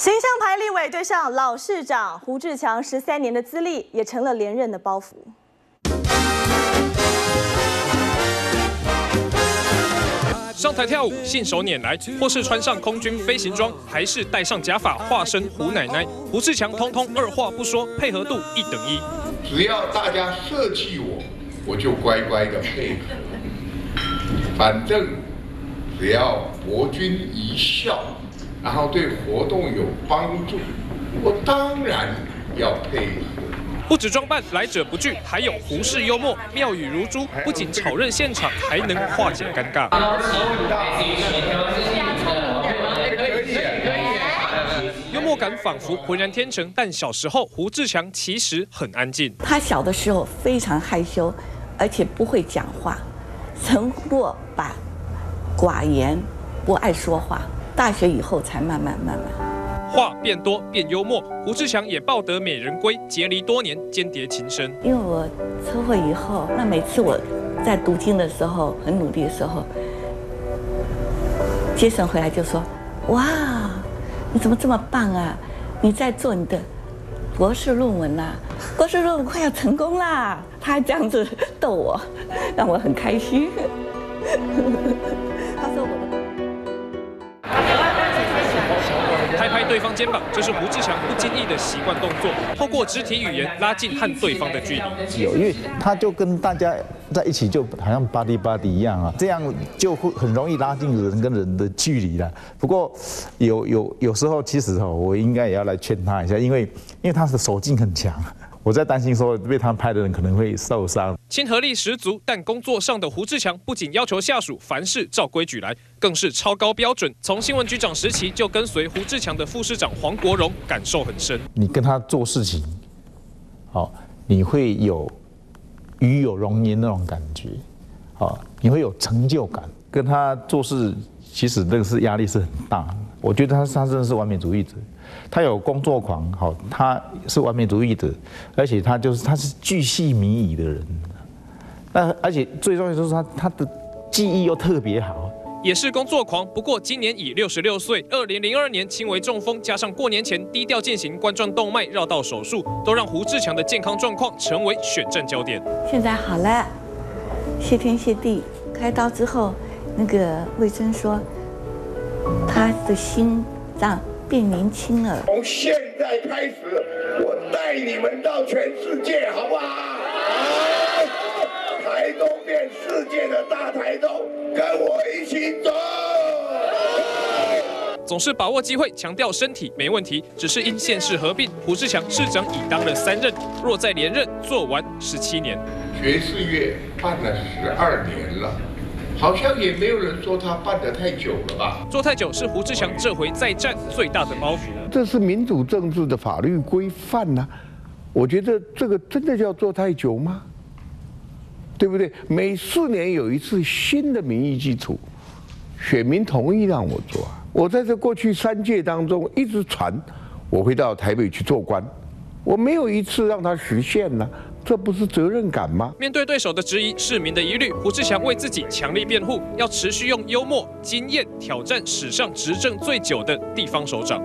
形象牌立委对上老市长胡志强，十三年的资历也成了连任的包袱。上台跳舞，信手拈来，或是穿上空军飞行装，还是戴上假发化身胡奶奶，胡志强通通二话不说，配合度一等一。只要大家设计我，我就乖乖的配合。反正只要国君一笑，然后对活动有帮助，我当然要配合。不止装扮来者不拒，还有胡适幽默，妙语如珠，不仅炒热现场，还能化解尴尬。幽默感仿佛浑然天成，但小时候胡志强其实很安静。他小的时候非常害羞，而且不会讲话，沉默吧，寡言，不爱说话。大学以后才慢慢慢慢。话变多变幽默，胡志强也抱得美人归，结离多年，间谍情深。因为我车祸以后，那每次我在读经的时候，很努力的时候，杰森回来就说：“哇，你怎么这么棒啊？你在做你的博士论文啦，博士论文快要成功啦！”他还这样子逗我，让我很开心。对方肩膀，这是胡志强不经意的习惯动作，透过肢体语言拉近和对方的距离。有，因为他就跟大家在一起，就好像 body body 一样啊，这样就会很容易拉近人跟人的距离了。不过有有有时候，其实哦，我应该也要来劝他一下，因为因为他的手劲很强。我在担心说被他们拍的人可能会受伤。亲和力十足，但工作上的胡志强不仅要求下属凡事照规矩来，更是超高标准。从新闻局长时期就跟随胡志强的副市长黄国荣，感受很深。你跟他做事情，好，你会有与有荣焉那种感觉，好，你会有成就感。跟他做事，其实那个是压力是很大。我觉得他他真的是完美主义者。他有工作狂，好，他是完美主义者，而且他就是他是巨细靡遗的人，那而且最重要就是他他的记忆又特别好，也是工作狂。不过今年已六十六岁，二零零二年轻微中风，加上过年前低调进行冠状动脉绕道手术，都让胡志强的健康状况成为选战焦点。现在好了，谢天谢地，开刀之后，那个卫生说他的心脏。变年轻了。从现在开始，我带你们到全世界，好不好？台东变世界的大台东，跟我一起走。总是把握机会，强调身体没问题，只是因县市合并，胡志强市长已当了三任，若再连任，做完十七年。全四月办了十二年了。好像也没有人说他办得太久了吧？做太久是胡志强这回再战最大的包袱。这是民主政治的法律规范呐，我觉得这个真的叫做太久吗？对不对？每四年有一次新的民意基础，选民同意让我做啊。我在这过去三届当中一直传，我会到台北去做官，我没有一次让他实现呢。这不是责任感吗？面对对手的质疑、市民的疑虑，胡志强为自己强力辩护，要持续用幽默、经验挑战史上执政最久的地方首长。